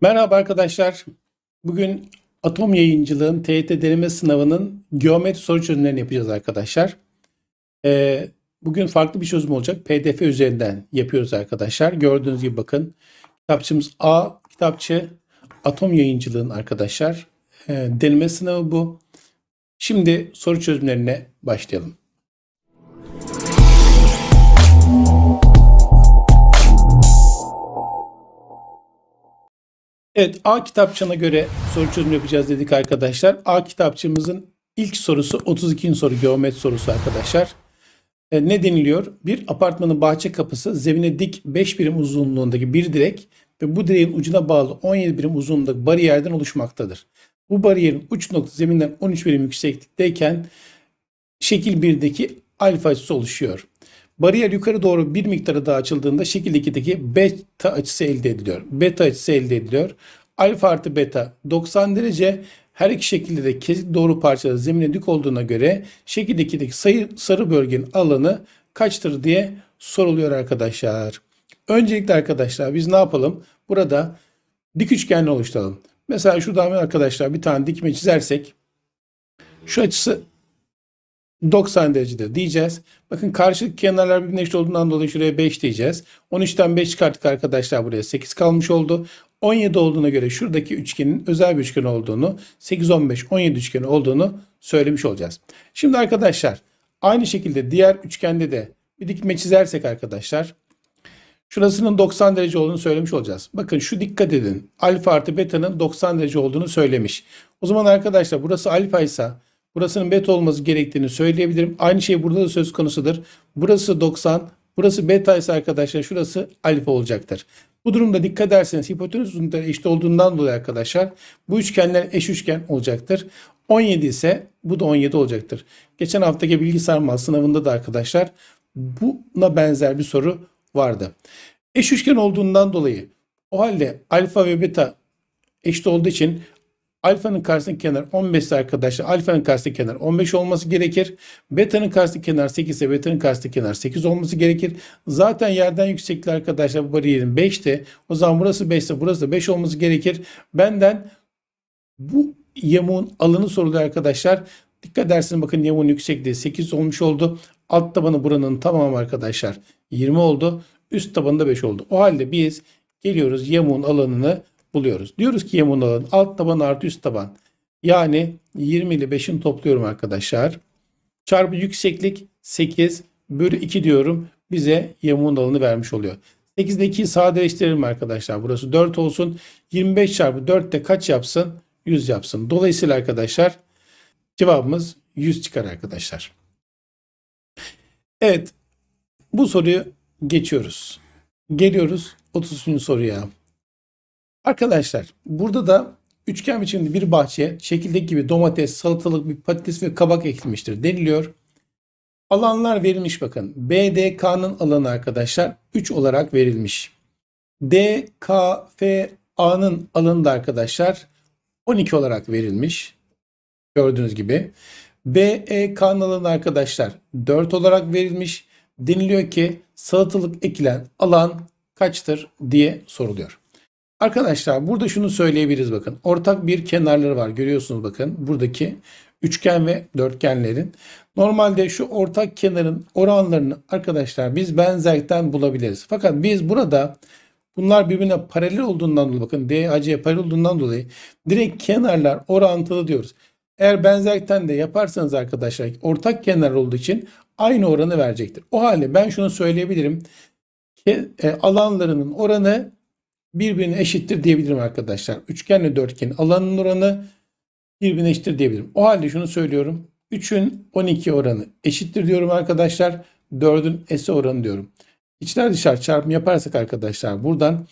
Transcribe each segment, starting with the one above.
Merhaba arkadaşlar. Bugün Atom Yayıncılığın TYT deneme sınavının geometri soru çözümlerini yapacağız arkadaşlar. Ee, bugün farklı bir çözüm olacak. PDF üzerinden yapıyoruz arkadaşlar. Gördüğünüz gibi bakın. Kitapçımız A kitapçı Atom Yayıncılığın arkadaşlar. Ee, deneme sınavı bu. Şimdi soru çözümlerine başlayalım. Evet A kitapçığına göre soru çözümü yapacağız dedik arkadaşlar. A kitapçığımızın ilk sorusu 32. soru geometri sorusu arkadaşlar. E, ne deniliyor? Bir apartmanın bahçe kapısı zemine dik 5 birim uzunluğundaki bir direk ve bu direğin ucuna bağlı 17 birim uzunluğundaki bariyerden oluşmaktadır. Bu bariyerin uç noktası zeminden 13 birim yükseklikteyken şekil 1'deki alfa açısı oluşuyor. Bariyer yukarı doğru bir miktara daha açıldığında şekil 2'deki beta açısı elde ediliyor. Beta açısı elde ediliyor. Alfa artı beta 90 derece her iki şekilde de kesik doğru parçalı zemine dik olduğuna göre şekil 2'deki sayı, sarı bölgenin alanı kaçtır diye soruluyor arkadaşlar. Öncelikle arkadaşlar biz ne yapalım? Burada dik üçgenle oluşturalım. Mesela şuradan arkadaşlar bir tane dikme çizersek şu açısı 90 derecedir diyeceğiz. Bakın karşı kenarlar birbirine eşit olduğundan dolayı şuraya 5 diyeceğiz. 13'ten 5 çıkarttık arkadaşlar buraya 8 kalmış oldu. 17 olduğuna göre şuradaki üçgenin özel bir üçgen olduğunu 8, 15, 17 üçgeni olduğunu söylemiş olacağız. Şimdi arkadaşlar aynı şekilde diğer üçgende de bir dikme çizersek arkadaşlar şurasının 90 derece olduğunu söylemiş olacağız. Bakın şu dikkat edin alfa artı beta'nın 90 derece olduğunu söylemiş. O zaman arkadaşlar burası alfa ise Burasının beta olması gerektiğini söyleyebilirim. Aynı şey burada da söz konusudur. Burası 90, burası beta ise arkadaşlar şurası alfa olacaktır. Bu durumda dikkat ederseniz hipotenüs uzunlukları eşit olduğundan dolayı arkadaşlar bu üçgenler eş üçgen olacaktır. 17 ise bu da 17 olacaktır. Geçen haftaki bilgisayar mal sınavında da arkadaşlar buna benzer bir soru vardı. Eş üçgen olduğundan dolayı o halde alfa ve beta eşit olduğu için Alfanın karşısındaki kenar 15 ise arkadaşlar alfanın karşısındaki kenar 15 olması gerekir. Beta'nın karşısındaki kenar 8 ise beta'nın karşısındaki kenar 8 olması gerekir. Zaten yerden yüksekliği arkadaşlar bu bariyerin 5'te. O zaman burası 5 ise burası da 5 olması gerekir. Benden bu yamuğun alanı soruluyor arkadaşlar. Dikkat edersiniz bakın yamuğun yüksekliği 8 olmuş oldu. Alt tabanı buranın tamamı arkadaşlar 20 oldu. Üst tabanı da 5 oldu. O halde biz geliyoruz yamuğun alanını buluyoruz. Diyoruz ki alanı alt taban artı üst taban. Yani 20 ile 5'in topluyorum arkadaşlar. Çarpı yükseklik 8 bölü 2 diyorum. Bize yamuğun alanı vermiş oluyor. 8'de 2'yi sadeleştirelim arkadaşlar. Burası 4 olsun. 25 çarpı 4 de kaç yapsın? 100 yapsın. Dolayısıyla arkadaşlar cevabımız 100 çıkar arkadaşlar. Evet bu soruyu geçiyoruz. Geliyoruz 30. soruya. Arkadaşlar burada da üçgen biçimde bir bahçeye şekildeki gibi domates, salatalık, bir patates ve kabak ekilmiştir deniliyor. Alanlar verilmiş bakın. BDK'nın alanı arkadaşlar 3 olarak verilmiş. DKFA'nın alanı da arkadaşlar 12 olarak verilmiş. Gördüğünüz gibi. BEK'nın alanı arkadaşlar 4 olarak verilmiş. Deniliyor ki salatalık ekilen alan kaçtır diye soruluyor. Arkadaşlar burada şunu söyleyebiliriz bakın. Ortak bir kenarları var. Görüyorsunuz bakın buradaki üçgen ve dörtgenlerin. Normalde şu ortak kenarın oranlarını arkadaşlar biz benzerlikten bulabiliriz. Fakat biz burada bunlar birbirine paralel olduğundan dolayı bakın DAC paralel olduğundan dolayı direkt kenarlar orantılı diyoruz. Eğer benzerlikten de yaparsanız arkadaşlar ortak kenar olduğu için aynı oranı verecektir. O halde ben şunu söyleyebilirim. E, alanlarının oranı birbirine eşittir diyebilirim arkadaşlar. Üçgenle dörtgenin alanının oranı birbirine eşittir diyebilirim. O halde şunu söylüyorum. 3'ün 12 oranı eşittir diyorum arkadaşlar. 4'ün S'i oranı diyorum. İçler dışarı çarpım yaparsak arkadaşlar buradan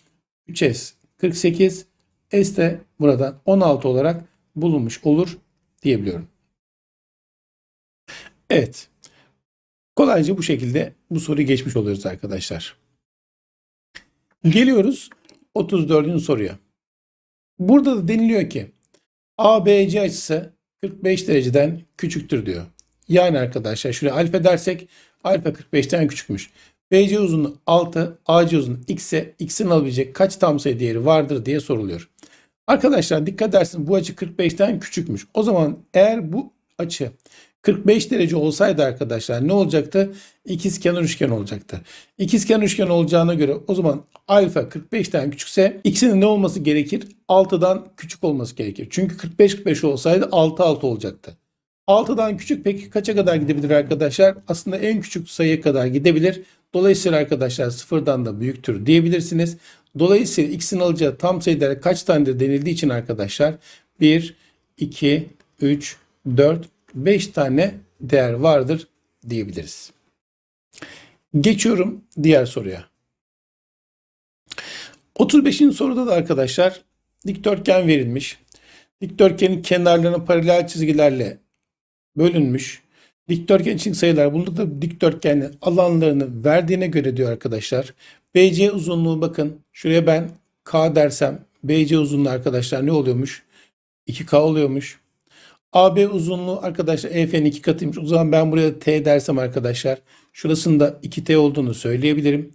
3S 48 S de buradan 16 olarak bulunmuş olur diyebiliyorum. Evet. Kolayca bu şekilde bu soruyu geçmiş oluyoruz arkadaşlar. Geliyoruz 34. soruya. Burada da deniliyor ki ABC açısı 45 dereceden küçüktür diyor. Yani arkadaşlar şuraya alfa dersek alfa 45'ten küçükmüş. BC uzunluğu 6, AC uzunluğu x'e x'in alabilecek kaç tam sayı değeri vardır diye soruluyor. Arkadaşlar dikkat edersiniz bu açı 45'ten küçükmüş. O zaman eğer bu açı 45 derece olsaydı arkadaşlar ne olacaktı? İkizkenar üçgen olacaktı. İkizkenar üçgen olacağına göre o zaman alfa 45'ten küçükse x'in ne olması gerekir? 6'dan küçük olması gerekir. Çünkü 45-45 olsaydı 6-6 olacaktı. 6'dan küçük peki kaça kadar gidebilir arkadaşlar? Aslında en küçük sayıya kadar gidebilir. Dolayısıyla arkadaşlar sıfırdan da büyüktür diyebilirsiniz. Dolayısıyla x'in alacağı tam sayıları kaç tanedir denildiği için arkadaşlar 1, 2, 3, 4, 5 tane değer vardır diyebiliriz. Geçiyorum diğer soruya. 35. soruda da arkadaşlar dikdörtgen verilmiş. Dikdörtgenin kenarlarını paralel çizgilerle bölünmüş. Dikdörtgen için sayılar. Bunda da dikdörtgenin alanlarını verdiğine göre diyor arkadaşlar. BC uzunluğu bakın. Şuraya ben K dersem BC uzunluğu arkadaşlar ne oluyormuş? 2K oluyormuş. AB uzunluğu arkadaşlar EF'nin iki katıymış. O zaman ben buraya T dersem arkadaşlar şurasında 2T olduğunu söyleyebilirim.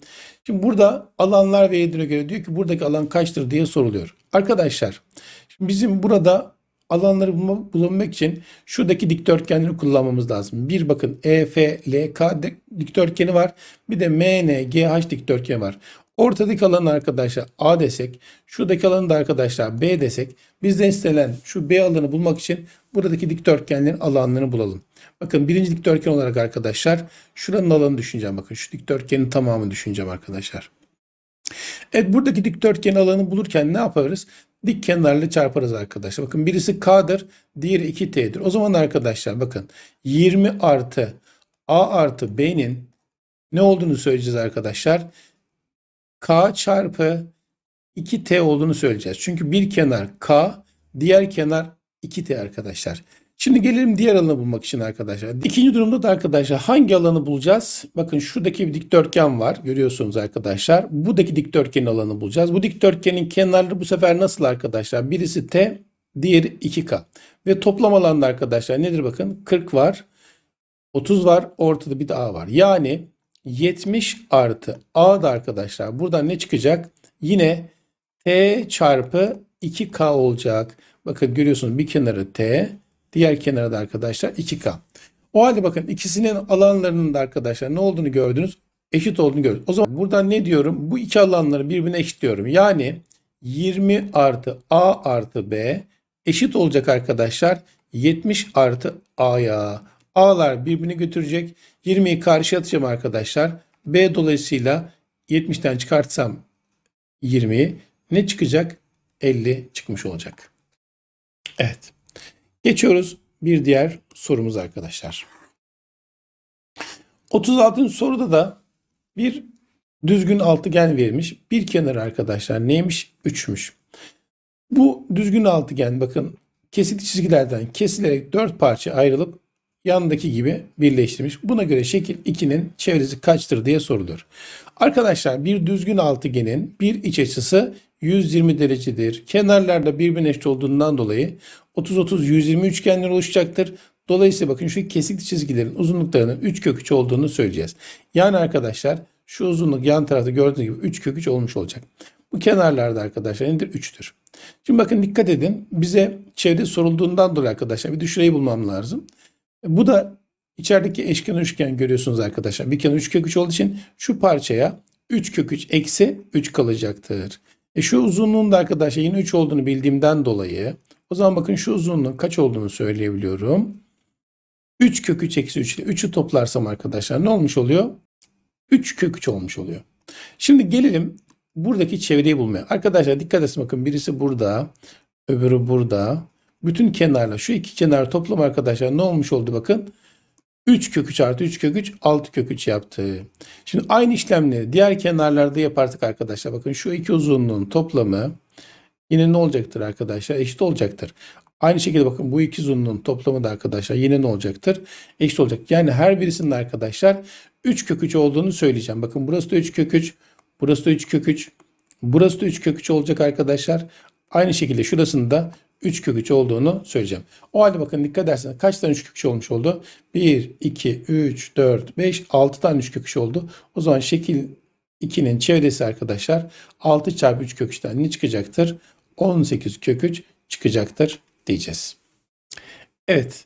Şimdi burada alanlar verildiğine göre diyor ki buradaki alan kaçtır diye soruluyor. Arkadaşlar bizim burada alanları bulabilmek için şuradaki dikdörtgenleri kullanmamız lazım. Bir bakın EFLK dikdörtgeni var. Bir de MNGH dikdörtgeni var. Ortadaki alanı arkadaşlar A desek, şuradaki alanı da arkadaşlar B desek, bizden istenen şu B alanı bulmak için buradaki dikdörtgenlerin alanlarını bulalım. Bakın birinci dikdörtgen olarak arkadaşlar şuranın alanı düşüneceğim. Bakın şu dikdörtgenin tamamını düşüneceğim arkadaşlar. Evet buradaki dikdörtgen alanı bulurken ne yaparız? Dik kenarla çarparız arkadaşlar. Bakın birisi K'dır, diğeri 2T'dir. O zaman arkadaşlar bakın 20 artı A artı B'nin ne olduğunu söyleyeceğiz arkadaşlar. K çarpı 2T olduğunu söyleyeceğiz. Çünkü bir kenar K, diğer kenar 2T arkadaşlar. Şimdi gelelim diğer alanı bulmak için arkadaşlar. İkinci durumda da arkadaşlar hangi alanı bulacağız? Bakın şuradaki bir dikdörtgen var. Görüyorsunuz arkadaşlar. Buradaki dikdörtgenin alanı bulacağız. Bu dikdörtgenin kenarları bu sefer nasıl arkadaşlar? Birisi T, diğeri 2K. Ve toplam alanda arkadaşlar nedir bakın? 40 var. 30 var. Ortada bir de A var. Yani 70 artı A da arkadaşlar buradan ne çıkacak? Yine T çarpı 2K olacak. Bakın görüyorsunuz bir kenarı T, diğer kenarı da arkadaşlar 2K. O halde bakın ikisinin alanlarının da arkadaşlar ne olduğunu gördünüz. Eşit olduğunu gördünüz. O zaman buradan ne diyorum? Bu iki alanları birbirine eşitliyorum. Yani 20 artı A artı B eşit olacak arkadaşlar. 70 artı A'ya. A'lar birbirini götürecek. 20'yi karşıya atacağım arkadaşlar. B dolayısıyla 70'ten çıkartsam 20'yi ne çıkacak? 50 çıkmış olacak. Evet. Geçiyoruz bir diğer sorumuz arkadaşlar. 36. soruda da bir düzgün altıgen verilmiş. Bir kenarı arkadaşlar neymiş? 3'müş. Bu düzgün altıgen bakın kesitli çizgilerden kesilerek 4 parça ayrılıp yandaki gibi birleştirmiş. Buna göre şekil 2'nin çevresi kaçtır diye soruluyor. Arkadaşlar bir düzgün altıgenin bir iç açısı 120 derecedir. Kenarlarda birbirine eşit olduğundan dolayı 30-30-120 üçgenler oluşacaktır. Dolayısıyla bakın şu kesikli çizgilerin uzunluklarının 3 kök 3 olduğunu söyleyeceğiz. Yani arkadaşlar şu uzunluk yan tarafta gördüğünüz gibi 3 kök 3 olmuş olacak. Bu kenarlarda arkadaşlar nedir? 3'tür. Şimdi bakın dikkat edin. Bize çevre sorulduğundan dolayı arkadaşlar bir de şurayı bulmam lazım. Bu da içerideki eşkenar üçgen görüyorsunuz arkadaşlar. Bir kenar 3 kök 3 olduğu için şu parçaya 3 kök 3 eksi 3 kalacaktır. E şu uzunluğun da arkadaşlar yine 3 olduğunu bildiğimden dolayı o zaman bakın şu uzunluğun kaç olduğunu söyleyebiliyorum. 3 kök 3 eksi 3 ile 3'ü toplarsam arkadaşlar ne olmuş oluyor? 3 kök 3 olmuş oluyor. Şimdi gelelim buradaki çevreyi bulmaya. Arkadaşlar dikkat edin bakın birisi burada, öbürü burada. Bütün kenarla şu iki kenar toplam arkadaşlar ne olmuş oldu bakın. 3 kök 3 artı 3 kök 3 6 kök 3 yaptı. Şimdi aynı işlemleri diğer kenarlarda yaparsak arkadaşlar bakın şu iki uzunluğun toplamı yine ne olacaktır arkadaşlar? Eşit olacaktır. Aynı şekilde bakın bu iki uzunluğun toplamı da arkadaşlar yine ne olacaktır? Eşit olacak. Yani her birisinin arkadaşlar 3 kök 3 olduğunu söyleyeceğim. Bakın burası da 3 kök 3, burası da 3 kök 3, burası da 3 kök 3 olacak arkadaşlar. Aynı şekilde şurasında 3 kök 3 olduğunu söyleyeceğim. O halde bakın dikkat ederseniz kaç tane 3 kök 3 olmuş oldu? 1, 2, 3, 4, 5, 6 tane 3 kök 3 oldu. O zaman şekil 2'nin çevresi arkadaşlar 6 çarpı 3 kök 3'ten ne çıkacaktır? 18 kök 3 çıkacaktır diyeceğiz. Evet.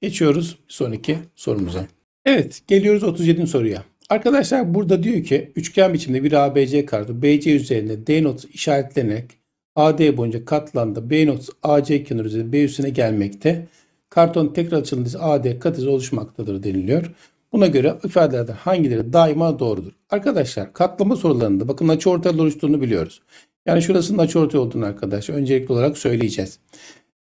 Geçiyoruz bir sonraki sorumuza. Evet. Geliyoruz 37. soruya. Arkadaşlar burada diyor ki üçgen biçimde bir ABC kartı BC üzerinde D noktası işaretlenerek AD boyunca katlandı. B noktası AC kenarı üzerinde B üstüne gelmekte. Karton tekrar açıldığında AD katısı oluşmaktadır deniliyor. Buna göre ifadelerden hangileri daima doğrudur? Arkadaşlar katlama sorularında bakın açıortay oluştuğunu biliyoruz. Yani şurasının açıortay olduğunu arkadaşlar öncelikli olarak söyleyeceğiz.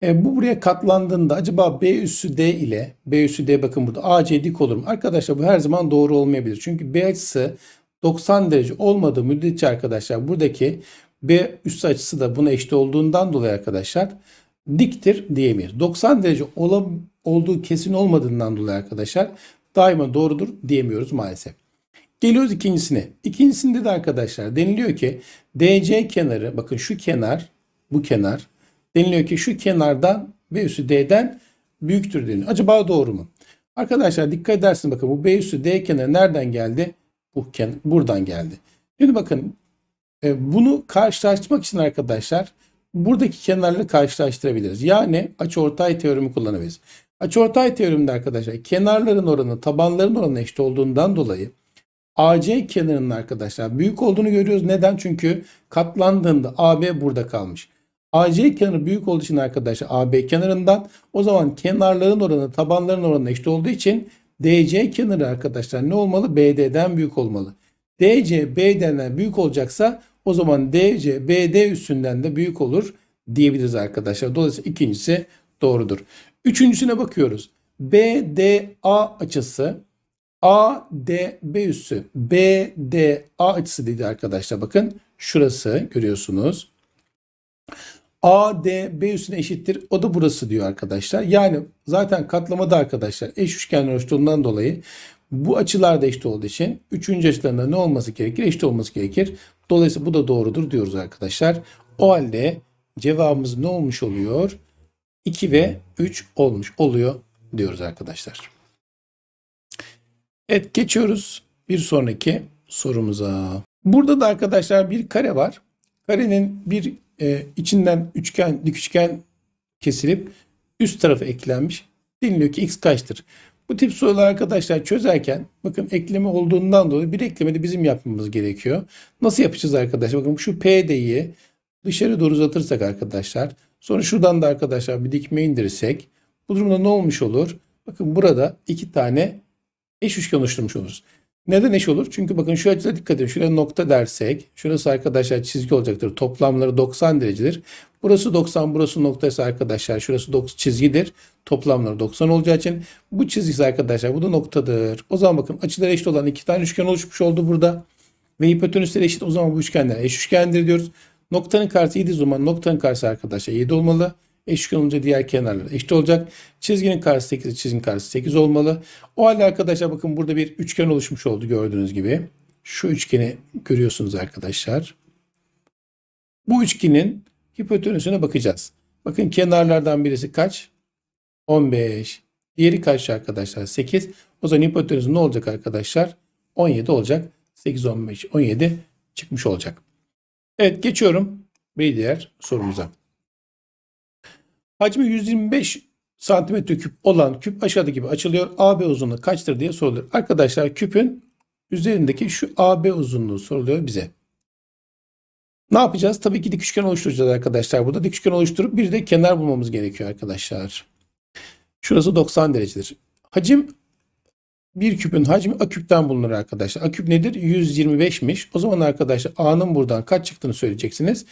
E, bu buraya katlandığında acaba B üssü D ile B üssü D bakın burada AC dik olur mu? Arkadaşlar bu her zaman doğru olmayabilir. Çünkü B açısı 90 derece olmadığı müddetçe arkadaşlar buradaki B üssü açısı da buna eşit olduğundan dolayı arkadaşlar diktir diyemeyiz. 90 derece ola, olduğu kesin olmadığından dolayı arkadaşlar daima doğrudur diyemiyoruz maalesef. Geliyoruz ikincisine. İkincisinde de arkadaşlar deniliyor ki DC kenarı bakın şu kenar bu kenar deniliyor ki şu kenardan B üssü D'den büyüktür deniyor. Acaba doğru mu? Arkadaşlar dikkat edersiniz bakın bu B üssü D kenarı nereden geldi? Bu ken buradan geldi. Şimdi bakın e, bunu karşılaştırmak için arkadaşlar buradaki kenarları karşılaştırabiliriz. Yani açıortay teoremi kullanabiliriz. Açıortay teoreminde arkadaşlar kenarların oranı tabanların oranı eşit olduğundan dolayı AC kenarının arkadaşlar büyük olduğunu görüyoruz. Neden? Çünkü katlandığında AB burada kalmış. AC kenarı büyük olduğu için arkadaşlar AB kenarından o zaman kenarların oranı tabanların oranı eşit olduğu için DC kenarı arkadaşlar ne olmalı? BD'den büyük olmalı. DC BD'den büyük olacaksa o zaman DC BD üstünden de büyük olur diyebiliriz arkadaşlar. Dolayısıyla ikincisi doğrudur. Üçüncüsüne bakıyoruz. BDA açısı ADB üssü BDA açısı dedi arkadaşlar. Bakın şurası görüyorsunuz. ADB üstüne eşittir. O da burası diyor arkadaşlar. Yani zaten katlamada arkadaşlar eş üçgenler oluştuğundan dolayı bu açılar da eşit olduğu için üçüncü açılarında ne olması gerekir? Eşit olması gerekir. Dolayısıyla bu da doğrudur diyoruz arkadaşlar. O halde cevabımız ne olmuş oluyor? 2 ve 3 olmuş oluyor diyoruz arkadaşlar. Evet geçiyoruz bir sonraki sorumuza. Burada da arkadaşlar bir kare var. Karenin bir e, içinden üçgen, dik üçgen kesilip üst tarafı eklenmiş. Deniliyor ki x kaçtır? Bu tip sorular arkadaşlar çözerken bakın ekleme olduğundan dolayı bir ekleme de bizim yapmamız gerekiyor. Nasıl yapacağız arkadaşlar? Bakın şu PD'yi dışarı doğru uzatırsak arkadaşlar sonra şuradan da arkadaşlar bir dikme indirirsek bu durumda ne olmuş olur? Bakın burada iki tane eş üçgen oluşturmuş oluruz. Neden eş olur? Çünkü bakın şu açıda dikkat edin. Şuraya nokta dersek. Şurası arkadaşlar çizgi olacaktır. Toplamları 90 derecedir. Burası 90, burası noktası arkadaşlar. Şurası 90 çizgidir. Toplamları 90 olacağı için bu çizgisi arkadaşlar bu da noktadır. O zaman bakın açılar eşit olan iki tane üçgen oluşmuş oldu burada. Ve hipotenüsleri eşit o zaman bu üçgenler eş üçgendir diyoruz. Noktanın karşısı 7 zaman noktanın karşısı arkadaşlar 7 olmalı. Eşit olunca diğer kenarlar eşit olacak. Çizginin karşısı 8, çizginin karşısı 8 olmalı. O halde arkadaşlar bakın burada bir üçgen oluşmuş oldu gördüğünüz gibi. Şu üçgeni görüyorsunuz arkadaşlar. Bu üçgenin hipotenüsüne bakacağız. Bakın kenarlardan birisi kaç? 15. Diğeri kaç arkadaşlar? 8. O zaman hipotenüsü ne olacak arkadaşlar? 17 olacak. 8, 15, 17 çıkmış olacak. Evet geçiyorum bir diğer sorumuza. Hacmi 125 santimetre küp olan küp aşağıdaki gibi açılıyor. AB uzunluğu kaçtır diye soruluyor. Arkadaşlar küpün üzerindeki şu AB uzunluğu soruluyor bize. Ne yapacağız? Tabii ki dik üçgen oluşturacağız arkadaşlar. Burada dik üçgen oluşturup bir de kenar bulmamız gerekiyor arkadaşlar. Şurası 90 derecedir. Hacim bir küpün hacmi A küpten bulunur arkadaşlar. A küp nedir? 125'miş. O zaman arkadaşlar A'nın buradan kaç çıktığını söyleyeceksiniz.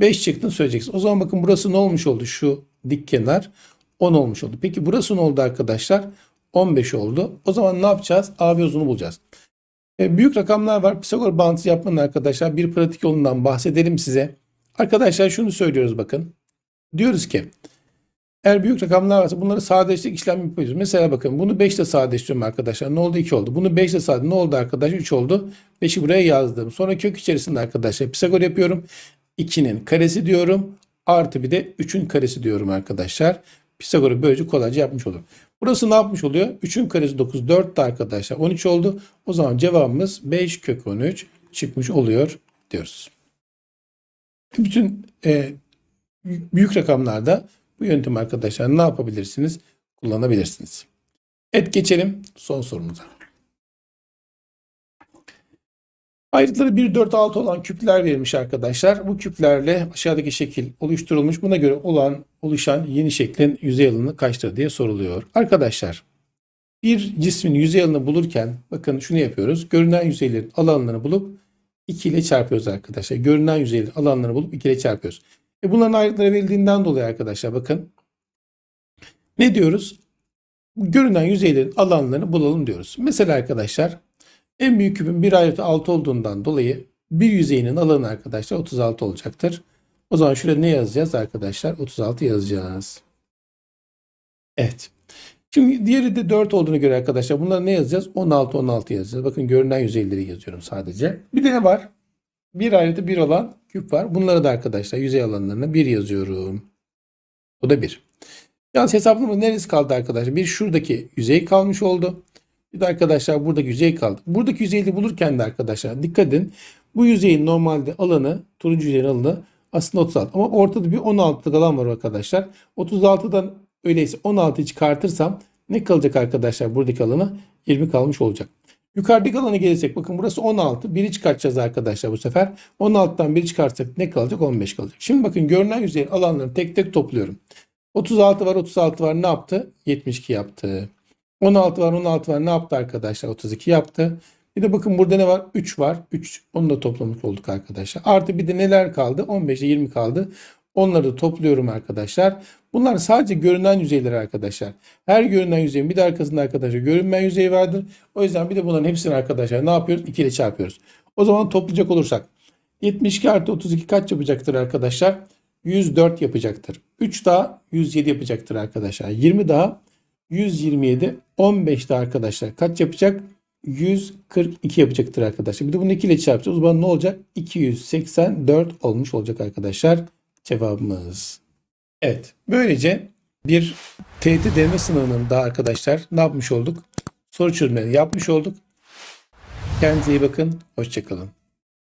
5 çıktığını söyleyeceksiniz. O zaman bakın burası ne olmuş oldu? Şu dik kenar 10 olmuş oldu. Peki burası ne oldu arkadaşlar? 15 oldu. O zaman ne yapacağız? AB uzunu bulacağız. E, büyük rakamlar var. Pisagor bağıntısı yapmanın arkadaşlar bir pratik yolundan bahsedelim size. Arkadaşlar şunu söylüyoruz bakın. Diyoruz ki eğer büyük rakamlar varsa bunları sadeleştirdik işlem yapıyoruz. Mesela bakın bunu 5 ile sadeleştiriyorum arkadaşlar. Ne oldu? 2 oldu. Bunu 5 ile sadeleştirdim. Ne oldu arkadaşlar? 3 oldu. 5'i buraya yazdım. Sonra kök içerisinde arkadaşlar Pisagor yapıyorum. 2'nin karesi diyorum. Artı bir de 3'ün karesi diyorum arkadaşlar. Pisagor'u böylece kolayca yapmış olurum. Burası ne yapmış oluyor? 3'ün karesi 9, 4 de arkadaşlar 13 oldu. O zaman cevabımız 5 kök 13 çıkmış oluyor diyoruz. Bütün e, büyük rakamlarda bu yöntem arkadaşlar ne yapabilirsiniz? Kullanabilirsiniz. Evet geçelim son sorumuza. Ayrıtları 1, 4, 6 olan küpler verilmiş arkadaşlar. Bu küplerle aşağıdaki şekil oluşturulmuş. Buna göre olan oluşan yeni şeklin yüzey alanı kaçtır diye soruluyor. Arkadaşlar bir cismin yüzey alanını bulurken bakın şunu yapıyoruz. Görünen yüzeylerin alanlarını bulup 2 ile çarpıyoruz arkadaşlar. Görünen yüzeylerin alanlarını bulup 2 ile çarpıyoruz. E bunların ayrıtları verildiğinden dolayı arkadaşlar bakın. Ne diyoruz? Görünen yüzeylerin alanlarını bulalım diyoruz. Mesela arkadaşlar en büyük küpün bir ayrıtı 6 olduğundan dolayı bir yüzeyinin alanı arkadaşlar 36 olacaktır. O zaman şuraya ne yazacağız arkadaşlar? 36 yazacağız. Evet. Şimdi diğeri de 4 olduğunu göre arkadaşlar bunları ne yazacağız? 16 16 yazacağız. Bakın görünen yüzeyleri yazıyorum sadece. Bir de ne var? Bir ayrıtı 1 olan küp var. Bunları da arkadaşlar yüzey alanlarına 1 yazıyorum. Bu da 1. Yalnız hesaplamamız neresi kaldı arkadaşlar? Bir şuradaki yüzey kalmış oldu. Bir de arkadaşlar buradaki yüzey kaldı. Buradaki yüzeyi de bulurken de arkadaşlar dikkat edin. Bu yüzeyin normalde alanı, turuncu yüzeyin alanı aslında 36. Ama ortada bir 16'lık alan var arkadaşlar. 36'dan öyleyse 16'yı çıkartırsam ne kalacak arkadaşlar buradaki alanı? 20 kalmış olacak. Yukarıdaki alana gelirsek bakın burası 16. Biri çıkartacağız arkadaşlar bu sefer. 16'dan biri çıkartsak ne kalacak? 15 kalacak. Şimdi bakın görünen yüzeyin alanlarını tek tek topluyorum. 36 var 36 var ne yaptı? 72 yaptı. 16 var 16 var ne yaptı arkadaşlar? 32 yaptı. Bir de bakın burada ne var? 3 var. 3 onu da toplamış olduk arkadaşlar. Artı bir de neler kaldı? 15 ile 20 kaldı. Onları da topluyorum arkadaşlar. Bunlar sadece görünen yüzeyler arkadaşlar. Her görünen yüzeyin bir de arkasında arkadaşlar görünmeyen yüzey vardır. O yüzden bir de bunların hepsini arkadaşlar ne yapıyoruz? 2 ile çarpıyoruz. O zaman toplayacak olursak 72 artı 32 kaç yapacaktır arkadaşlar? 104 yapacaktır. 3 daha 107 yapacaktır arkadaşlar. 20 daha 127. 15 daha arkadaşlar kaç yapacak? 142 yapacaktır arkadaşlar. Bir de bunu 2 ile çarpacağız. O zaman ne olacak? 284 olmuş olacak arkadaşlar cevabımız. Evet. Böylece bir TET deneme sınavının daha arkadaşlar ne yapmış olduk? Soru çözümleri yapmış olduk. Kendinize iyi bakın. Hoşçakalın.